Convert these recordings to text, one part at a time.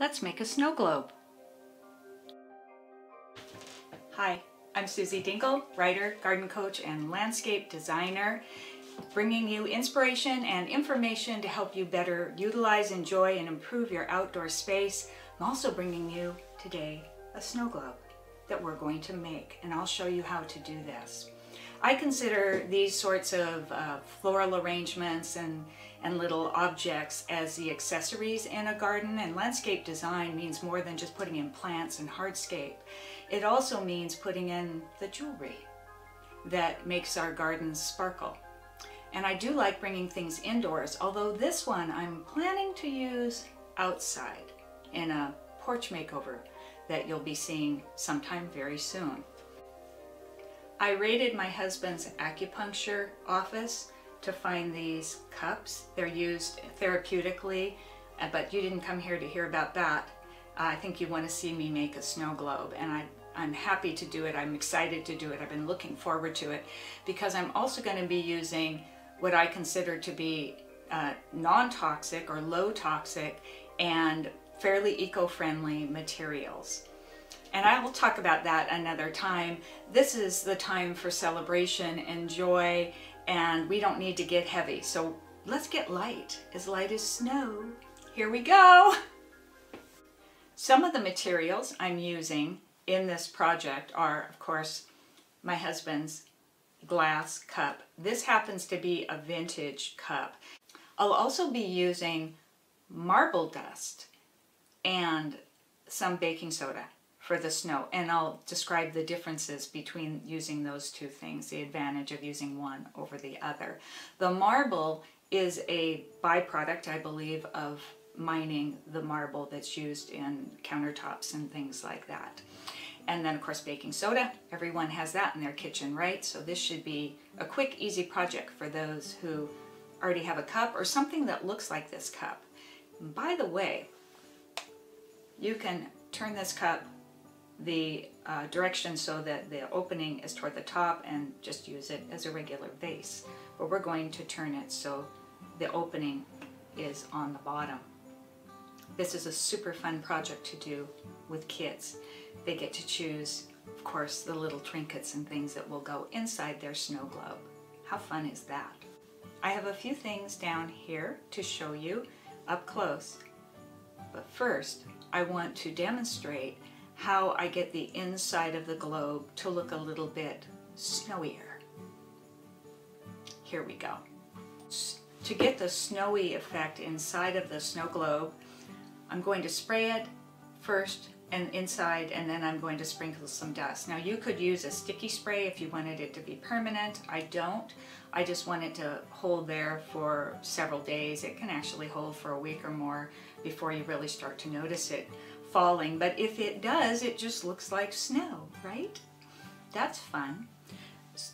Let's make a snow globe. Hi, I'm Suzy Dingle, writer, garden coach, and landscape designer, bringing you inspiration and information to help you better utilize, enjoy, and improve your outdoor space. I'm also bringing you today a snow globe that we're going to make, and I'll show you how to do this. I consider these sorts of uh, floral arrangements and, and little objects as the accessories in a garden and landscape design means more than just putting in plants and hardscape. It also means putting in the jewelry that makes our gardens sparkle. And I do like bringing things indoors, although this one I'm planning to use outside in a porch makeover that you'll be seeing sometime very soon. I raided my husband's acupuncture office to find these cups. They're used therapeutically, uh, but you didn't come here to hear about that. Uh, I think you want to see me make a snow globe, and I, I'm happy to do it. I'm excited to do it. I've been looking forward to it because I'm also going to be using what I consider to be uh, non-toxic or low toxic and fairly eco-friendly materials. And I will talk about that another time. This is the time for celebration and joy, and we don't need to get heavy. So let's get light, as light as snow. Here we go. Some of the materials I'm using in this project are, of course, my husband's glass cup. This happens to be a vintage cup. I'll also be using marble dust and some baking soda for the snow. And I'll describe the differences between using those two things, the advantage of using one over the other. The marble is a byproduct, I believe, of mining the marble that's used in countertops and things like that. And then of course baking soda, everyone has that in their kitchen, right? So this should be a quick, easy project for those who already have a cup or something that looks like this cup. And by the way, you can turn this cup the uh, direction so that the opening is toward the top and just use it as a regular vase. But we're going to turn it so the opening is on the bottom. This is a super fun project to do with kids. They get to choose, of course, the little trinkets and things that will go inside their snow globe. How fun is that? I have a few things down here to show you up close. But first, I want to demonstrate how I get the inside of the globe to look a little bit snowier. Here we go. To get the snowy effect inside of the snow globe, I'm going to spray it first and inside and then I'm going to sprinkle some dust. Now you could use a sticky spray if you wanted it to be permanent. I don't. I just want it to hold there for several days. It can actually hold for a week or more before you really start to notice it falling, but if it does, it just looks like snow, right? That's fun.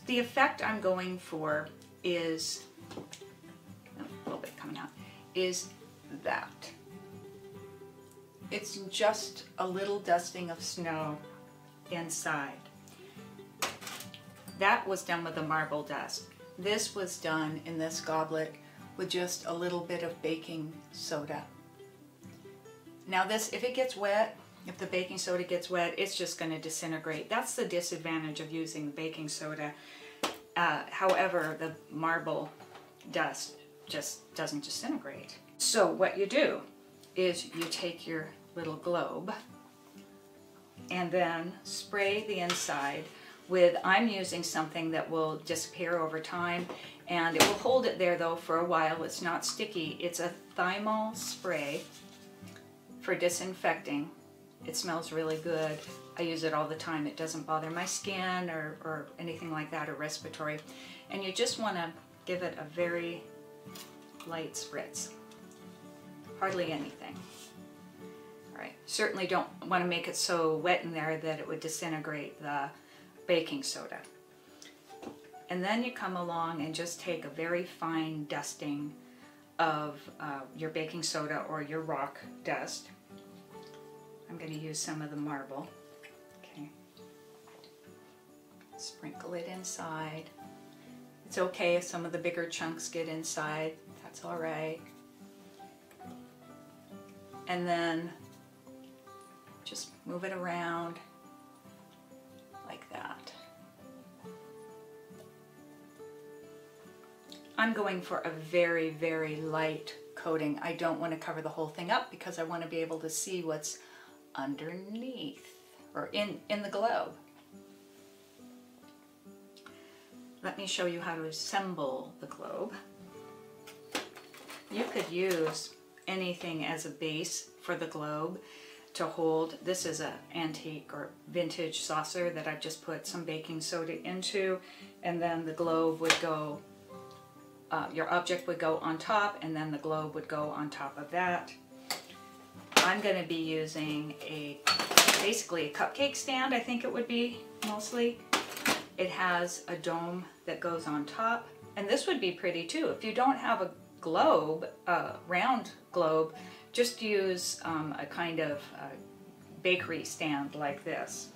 The effect I'm going for is, oh, a little bit coming out, is that. It's just a little dusting of snow inside. That was done with the marble dust. This was done in this goblet with just a little bit of baking soda. Now this, if it gets wet, if the baking soda gets wet, it's just going to disintegrate. That's the disadvantage of using baking soda. Uh, however, the marble dust just doesn't disintegrate. So what you do is you take your little globe and then spray the inside with, I'm using something that will disappear over time and it will hold it there though for a while. It's not sticky. It's a thymol spray for disinfecting. It smells really good. I use it all the time. It doesn't bother my skin or, or anything like that or respiratory. And you just want to give it a very light spritz. Hardly anything. All right, certainly don't want to make it so wet in there that it would disintegrate the baking soda. And then you come along and just take a very fine dusting of uh, your baking soda or your rock dust. I'm going to use some of the marble. Okay. Sprinkle it inside. It's okay if some of the bigger chunks get inside. That's all right. And then just move it around like that. I'm going for a very, very light coating. I don't want to cover the whole thing up because I want to be able to see what's underneath or in, in the globe. Let me show you how to assemble the globe. You could use anything as a base for the globe to hold. This is an antique or vintage saucer that I've just put some baking soda into and then the globe would go, uh, your object would go on top and then the globe would go on top of that. I'm going to be using a basically a cupcake stand I think it would be mostly. It has a dome that goes on top and this would be pretty too. If you don't have a globe, a round globe, just use um, a kind of uh, bakery stand like this.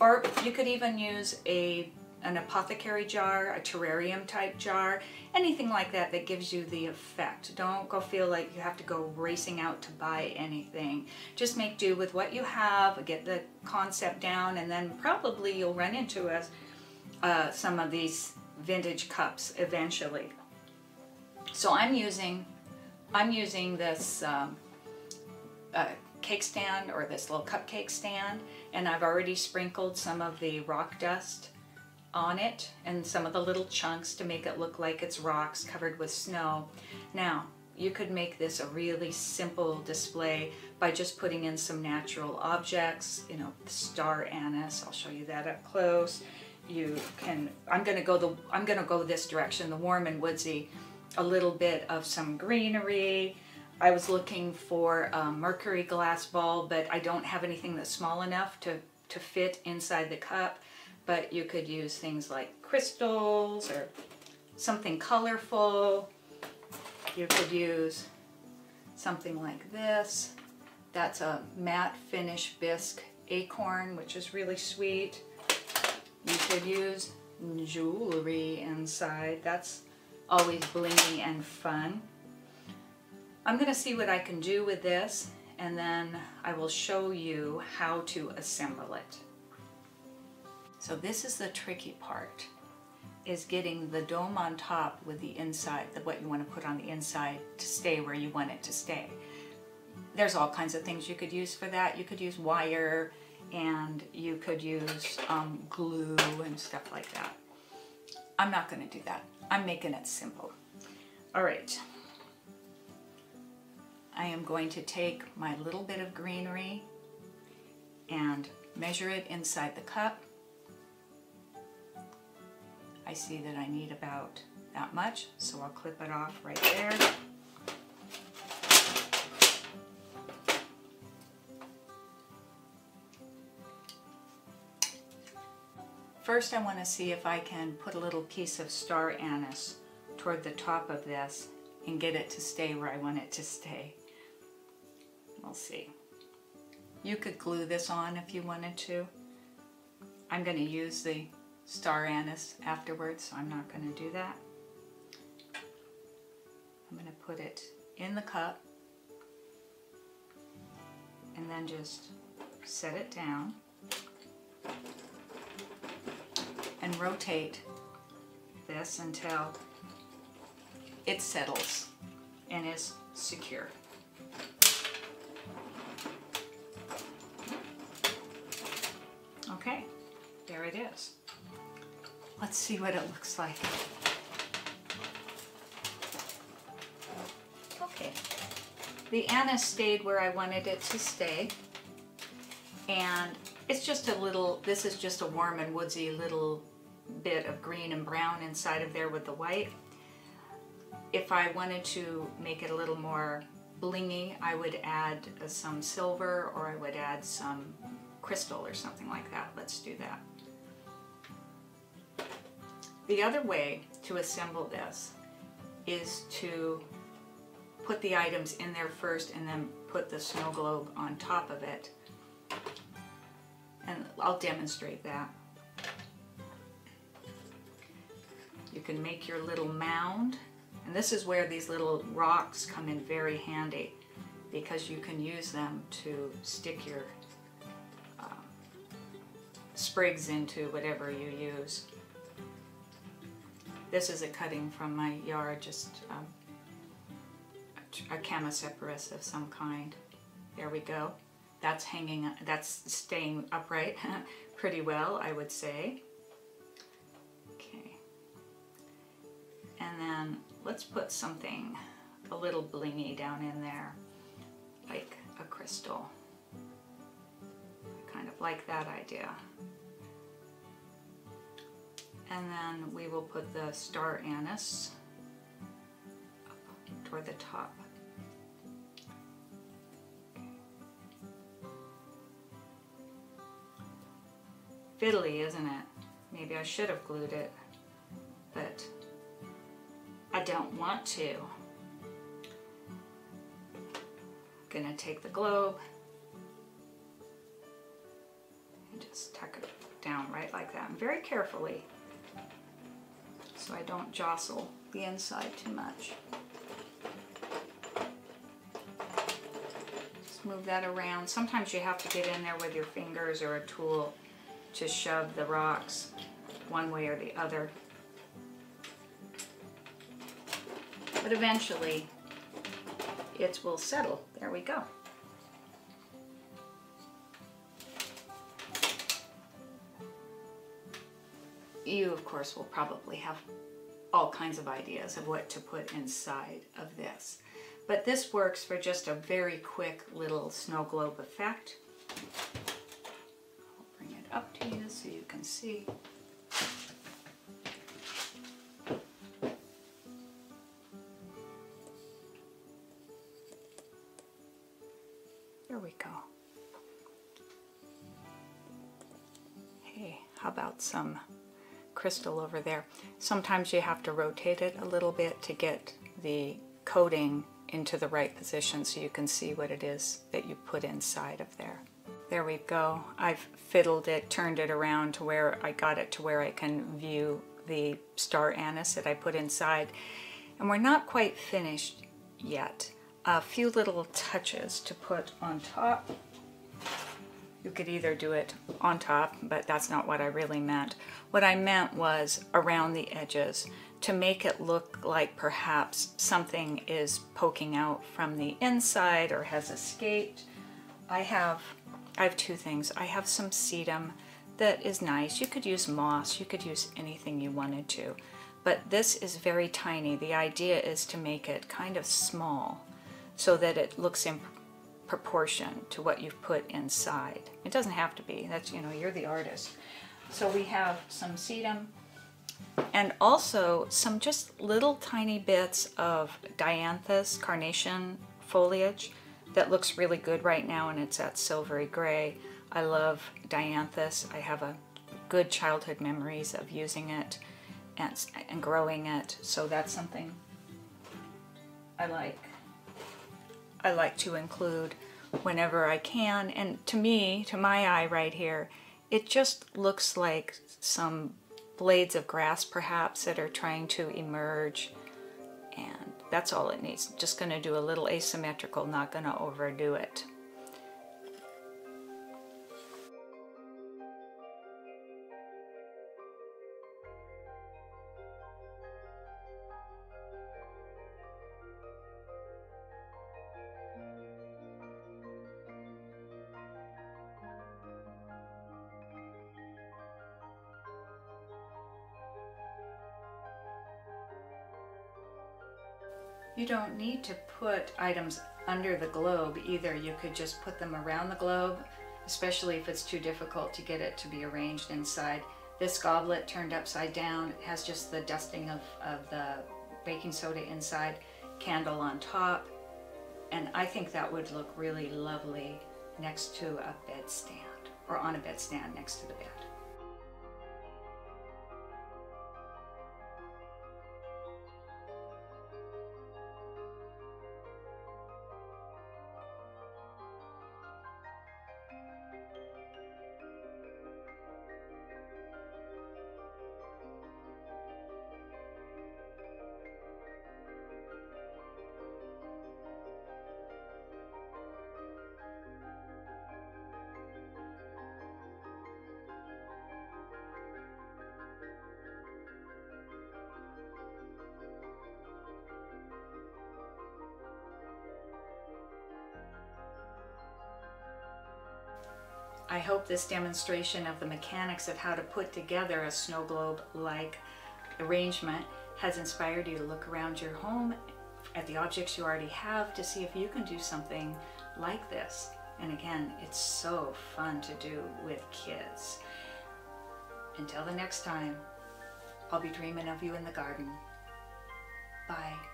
Or you could even use a an apothecary jar, a terrarium type jar, anything like that that gives you the effect. Don't go feel like you have to go racing out to buy anything. Just make do with what you have, get the concept down, and then probably you'll run into a, uh, some of these vintage cups eventually. So I'm using, I'm using this um, uh, cake stand or this little cupcake stand and I've already sprinkled some of the rock dust on it and some of the little chunks to make it look like it's rocks covered with snow. Now, you could make this a really simple display by just putting in some natural objects, you know, star anise, I'll show you that up close. You can, I'm gonna go the, I'm gonna go this direction, the warm and woodsy, a little bit of some greenery. I was looking for a mercury glass ball, but I don't have anything that's small enough to, to fit inside the cup but you could use things like crystals or something colorful. You could use something like this. That's a matte finish bisque acorn, which is really sweet. You could use jewelry inside. That's always blingy and fun. I'm gonna see what I can do with this and then I will show you how to assemble it. So this is the tricky part, is getting the dome on top with the inside, what you want to put on the inside to stay where you want it to stay. There's all kinds of things you could use for that. You could use wire and you could use um, glue and stuff like that. I'm not going to do that. I'm making it simple. All right. I am going to take my little bit of greenery and measure it inside the cup I see that I need about that much, so I'll clip it off right there. First I want to see if I can put a little piece of star anise toward the top of this and get it to stay where I want it to stay. We'll see. You could glue this on if you wanted to. I'm going to use the star anise afterwards, so I'm not going to do that. I'm going to put it in the cup and then just set it down and rotate this until it settles and is secure. Okay, there it is. Let's see what it looks like. Okay, the anise stayed where I wanted it to stay. And it's just a little, this is just a warm and woodsy little bit of green and brown inside of there with the white. If I wanted to make it a little more blingy, I would add some silver or I would add some crystal or something like that. Let's do that. The other way to assemble this is to put the items in there first and then put the snow globe on top of it. And I'll demonstrate that. You can make your little mound. And this is where these little rocks come in very handy because you can use them to stick your uh, sprigs into whatever you use. This is a cutting from my yard, just um, a Chamaecyparis of some kind. There we go. That's hanging, that's staying upright pretty well, I would say. Okay. And then let's put something a little blingy down in there, like a crystal. I kind of like that idea. And then we will put the star anise up toward the top. fiddly, isn't it? Maybe I should have glued it, but I don't want to. Gonna take the globe and just tuck it down right like that, very carefully, so I don't jostle the inside too much. Just move that around. Sometimes you have to get in there with your fingers or a tool to shove the rocks one way or the other. But eventually it will settle. There we go. You, of course, will probably have all kinds of ideas of what to put inside of this. But this works for just a very quick little snow globe effect I'll bring it up to you so you can see. There we go. Hey, how about some crystal over there? Sometimes you have to rotate it a little bit to get the coating into the right position so you can see what it is that you put inside of there. There we go. I've fiddled it, turned it around to where I got it to where I can view the star anise that I put inside. And we're not quite finished yet. A few little touches to put on top. You could either do it on top, but that's not what I really meant. What I meant was around the edges to make it look like perhaps something is poking out from the inside or has escaped. I have I have two things. I have some sedum that is nice. You could use moss, you could use anything you wanted to, but this is very tiny. The idea is to make it kind of small so that it looks proportion to what you've put inside. It doesn't have to be, that's, you know, you're the artist. So we have some sedum and also some just little tiny bits of dianthus carnation foliage that looks really good right now and it's that silvery gray. I love dianthus. I have a good childhood memories of using it and, and growing it. So that's something I like. I like to include whenever I can. And to me, to my eye right here, it just looks like some blades of grass perhaps that are trying to emerge and that's all it needs. Just going to do a little asymmetrical, not going to overdo it. You don't need to put items under the globe either. You could just put them around the globe, especially if it's too difficult to get it to be arranged inside. This goblet turned upside down has just the dusting of, of the baking soda inside, candle on top, and I think that would look really lovely next to a bedstand or on a bedstand next to the bed. I hope this demonstration of the mechanics of how to put together a snow globe-like arrangement has inspired you to look around your home at the objects you already have to see if you can do something like this. And again, it's so fun to do with kids. Until the next time, I'll be dreaming of you in the garden. Bye.